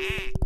え